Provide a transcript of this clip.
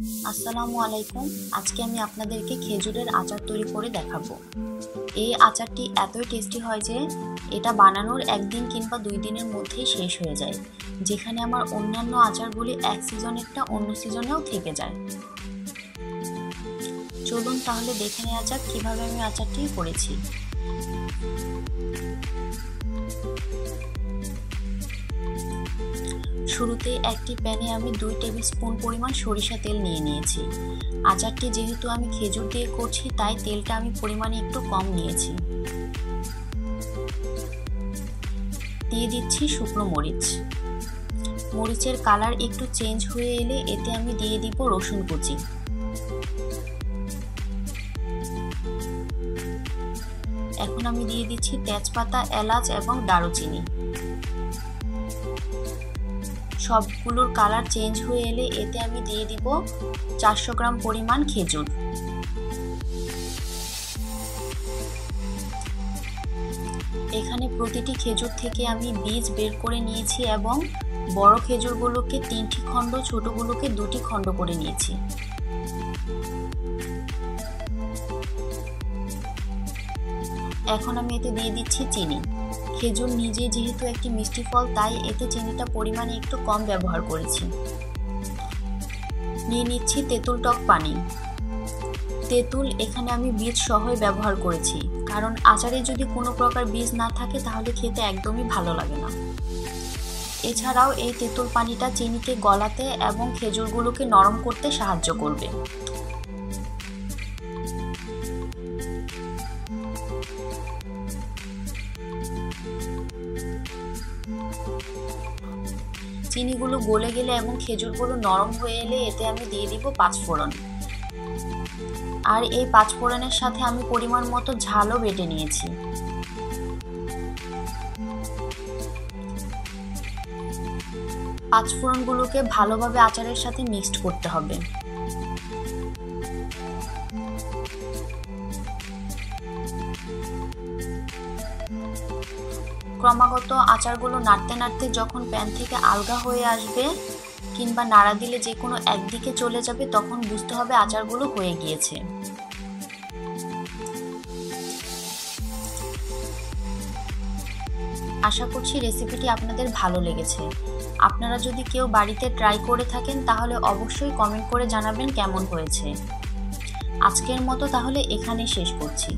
আসসালামু আলাইকুম। আজকে আমি আপনাদেরকে খেজুরের আচার তৈরি করে দেখাবো। এই আচারটি এতই টেস্টি হয় যে এটা বানানোর একদিন কিংবা দুই দিনের মধ্যেই শেষ হয়ে যায়। যেখানে আমার অন্যান্য আচারগুলি এক সিজনেরটা অন্য সিজনেও থেকে যায়। চলুন তাহলে দেখে নেওয়া যাক কীভাবে আমি আচারটি করেছি। শুরুতে একটি প্যানে আমি দুই টেবিল স্পুন পরিমাণ সরিষা তেল নিয়ে নিয়েছি। আচারটি যেহেতু আমি খেজুর দিয়ে করছি, তাই তেলটা আমি পরিমাণে একটু কম নিয়েছি। দিয়ে দিচ্ছি শুকনো মরিচ। মরিচের কালার একটু চেঞ্জ হয়ে এলে এতে আমি দিয়ে দিব রসুন কুচি। এখন আমি দিয়ে দিচ্ছি তেজপাতা, এলাচ এবং দারুচিনি। সবগুলোর কালার চেঞ্জ হয়ে এলে এতে আমি দিয়ে দিব চারশো গ্রাম পরিমাণ খেজুর। এখানে প্রতিটি খেজুর থেকে আমি বীজ বের করে নিয়েছি এবং বড় খেজুরগুলোকে তিনটি খণ্ড, ছোটগুলোকে দুটি খণ্ড করে নিয়েছি। এখন আমি এতে দিয়ে দিচ্ছি চিনি। খেজুর নিজে যেহেতু একটি মিষ্টি ফল, তাই এতে চিনিটা পরিমাণে একটু কম ব্যবহার করেছি। নিয়ে নিচ্ছি তেঁতুল টক পানি। তেঁতুল এখানে আমি বীজ সহই ব্যবহার করেছি, কারণ আচারে যদি কোনো প্রকার বীজ না থাকে, তাহলে খেতে একদমই ভালো লাগে না। এছাড়াও এই তেঁতুল পানিটা চিনিকে গলাতে এবং খেজুরগুলোকে নরম করতে সাহায্য করবে। চিনিগুলো গলে গেলে এবং খেজুরগুলো নরম হয়ে এলে এতে আমি দিয়ে দিব পাঁচফোড়ন। আর এই পাঁচফোড়নের সাথে আমি পরিমাণ মতো ঝালও বেটে নিয়েছি। পাঁচফোড়নগুলোকে ভালোভাবে আচারের সাথে মিক্সড করতে হবে। ক্রমাগত আচারগুলো নাড়তে নাড়তে যখন প্যান থেকে আলগা হয়ে আসবে কিংবা নাড়া দিলে যে কোনো একদিকে চলে যাবে, তখন বুঝতে হবে আচারগুলো হয়ে গিয়েছে। আশা করছি রেসিপিটি আপনাদের ভালো লেগেছে। আপনারা যদি কেউ বাড়িতে ট্রাই করে থাকেন, তাহলে অবশ্যই কমেন্ট করে জানাবেন কেমন হয়েছে। আজকের মতো তাহলে এখানে শেষ করছি।